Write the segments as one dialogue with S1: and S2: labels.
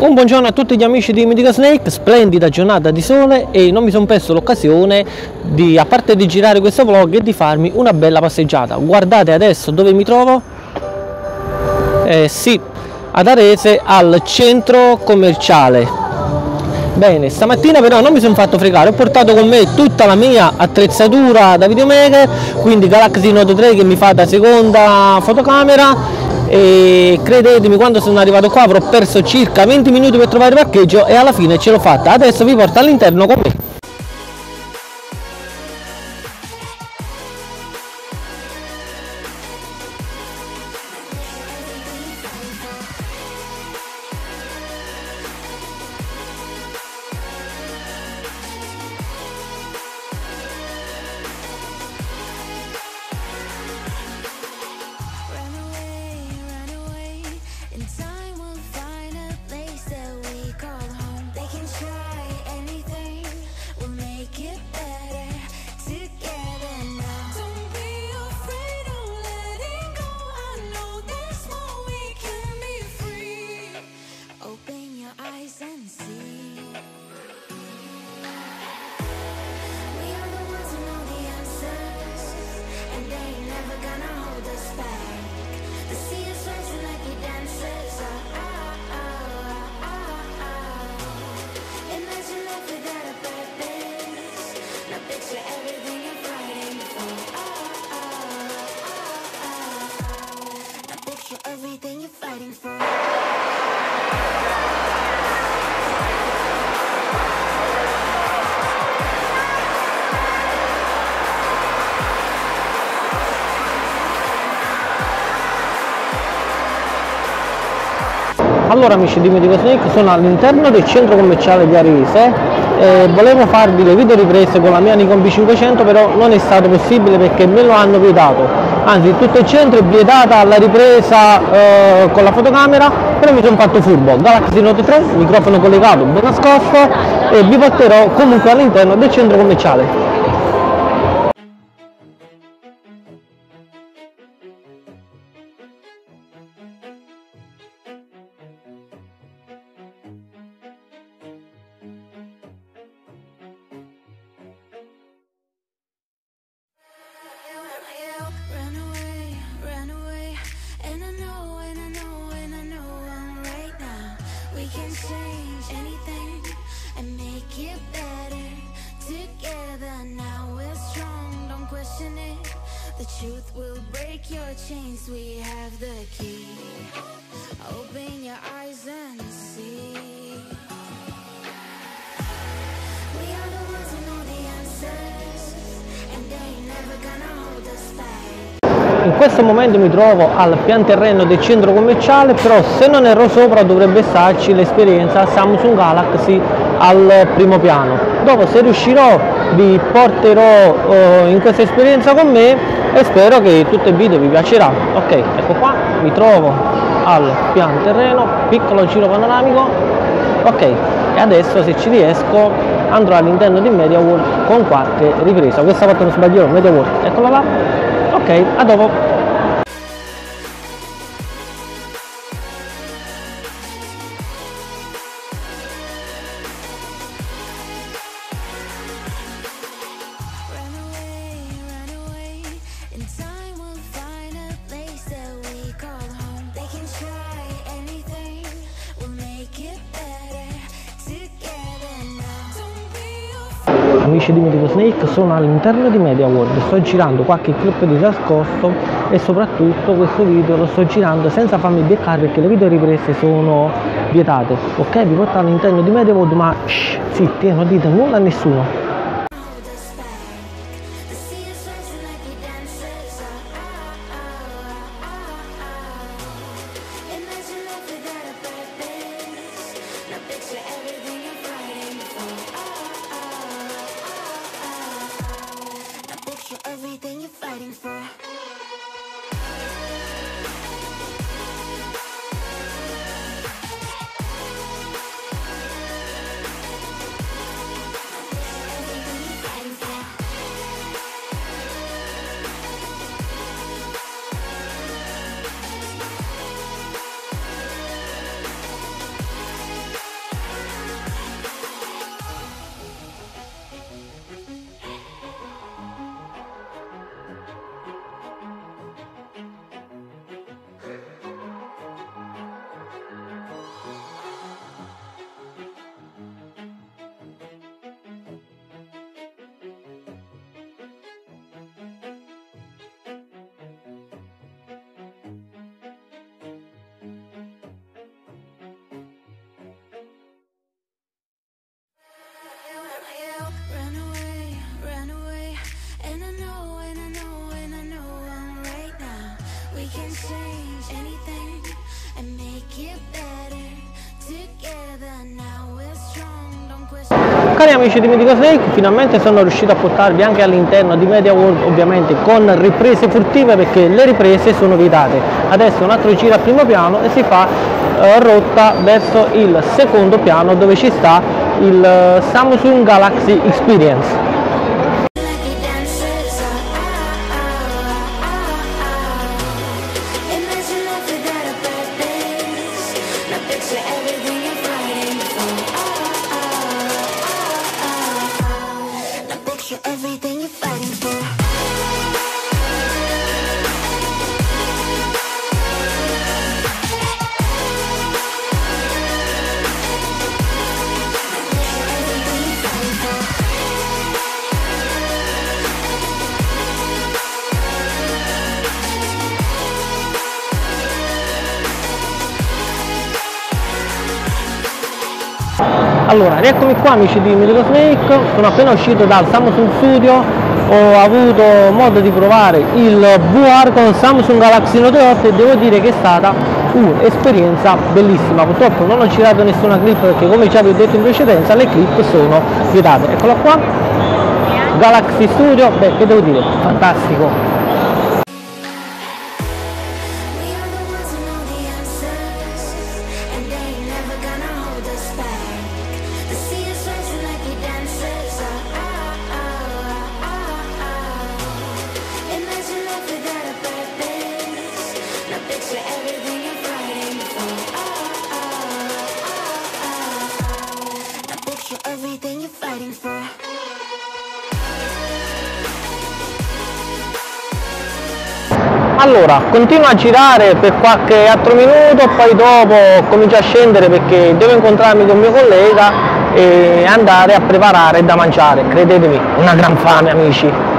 S1: Un buongiorno a tutti gli amici di Mythical Snake, splendida giornata di sole e non mi sono perso l'occasione di, a parte di girare questo vlog, di farmi una bella passeggiata. Guardate adesso dove mi trovo? Eh, sì, ad Arese al centro commerciale. Bene, stamattina però non mi sono fatto fregare, ho portato con me tutta la mia attrezzatura da videomaker, quindi Galaxy Note 3 che mi fa da seconda fotocamera e credetemi quando sono arrivato qua avrò perso circa 20 minuti per trovare parcheggio e alla fine ce l'ho fatta. Adesso vi porto all'interno con me Allora amici di Medico Snake sono all'interno del centro commerciale di Arese e volevo farvi le video riprese con la mia Nikon B500 però non è stato possibile perché me lo hanno vietato. Anzi tutto il centro è vietata la ripresa eh, con la fotocamera però mi sono fatto furbo. Galaxy Note 3, microfono collegato ben nascosto e vi porterò comunque all'interno del centro commerciale
S2: make better together. Now we're strong, don't question it. The truth will break your chains. We have the key. Open your eyes and see. We are the ones who know the answers, and they ain't never gonna hold us back.
S1: In questo momento mi trovo al pian terreno del centro commerciale, però se non erro sopra dovrebbe starci l'esperienza Samsung Galaxy al primo piano. Dopo se riuscirò vi porterò eh, in questa esperienza con me e spero che tutto il video vi piacerà. Ok, ecco qua, mi trovo al pian terreno, piccolo giro panoramico. Ok, e adesso se ci riesco andrò all'interno di Media World con qualche ripresa. Questa volta non sbaglierò, Media World, eccola là. Ok, a dopo. Amici di Mythical Snake, sono all'interno di Media World, sto girando qualche clip di nascosto e soprattutto questo video lo sto girando senza farmi beccare perché le video riprese sono vietate. Ok, vi porto all'interno di Media World ma shh, zitti, non dite nulla a nessuno. Cari amici di Medica Snake, finalmente sono riuscito a portarvi anche all'interno di Media World, ovviamente con riprese furtive perché le riprese sono vietate. Adesso un altro giro al primo piano e si fa eh, rotta verso il secondo piano dove ci sta il eh, Samsung Galaxy Experience. Allora, rieccomi qua amici di Medico Snake, sono appena uscito dal Samsung Studio, ho avuto modo di provare il VR con Samsung Galaxy Note 8 e devo dire che è stata un'esperienza bellissima. Purtroppo non ho girato nessuna clip perché come già vi ho detto in precedenza le clip sono vietate. Eccola qua, Galaxy Studio, beh che devo dire, fantastico.
S2: Everything you're fighting for.
S1: Allora, continuo a girare per qualche altro minuto, poi dopo comincio a scendere perché devo incontrarmi con mio collega e andare a preparare da mangiare. Credetemi, una gran fame amici.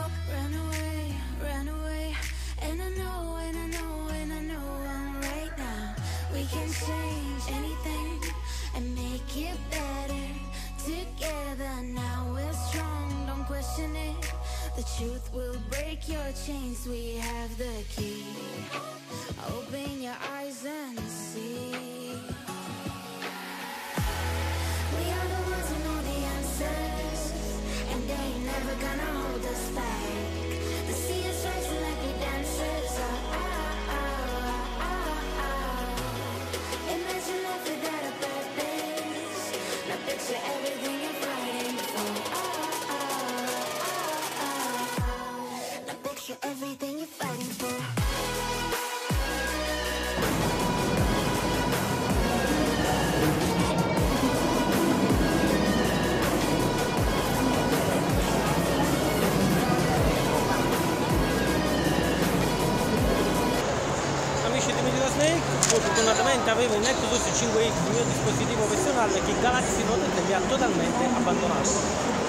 S2: Run away, run away. And I know, and I know, and I know I'm right now. We can change anything and make it better. Together now we're strong, don't question it. The truth will break your chains, we have the key. Open your eyes and see. We are the ones who know the answers, and they ain't never gonna
S1: fortunatamente avevo il Nexus 5X, il mio dispositivo professionale che Galaxy Note 7 mi ha totalmente abbandonato.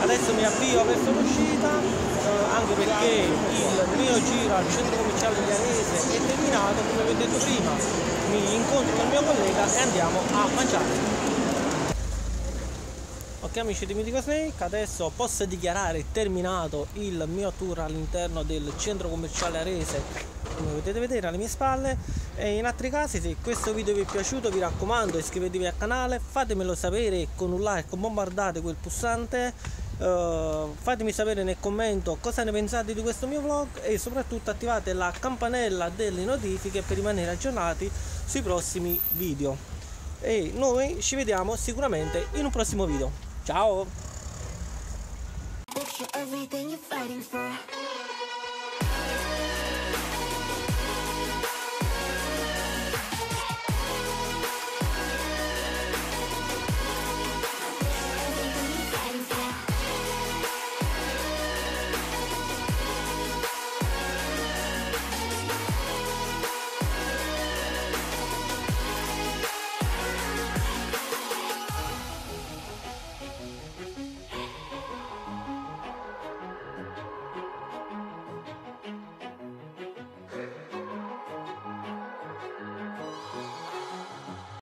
S1: Adesso mi avvio verso l'uscita, eh, anche perché il mio giro al centro commerciale di Arese è terminato, come vi ho detto prima, mi incontro con il mio collega e andiamo a mangiare. Ok amici di Mythico Snake, adesso posso dichiarare terminato il mio tour all'interno del centro commerciale Arese, come potete vedere alle mie spalle. E in altri casi se questo video vi è piaciuto vi raccomando iscrivetevi al canale, fatemelo sapere con un like, bombardate quel pulsante, eh, fatemi sapere nel commento cosa ne pensate di questo mio vlog e soprattutto attivate la campanella delle notifiche per rimanere aggiornati sui prossimi video. E noi ci vediamo sicuramente in un prossimo video. Ciao!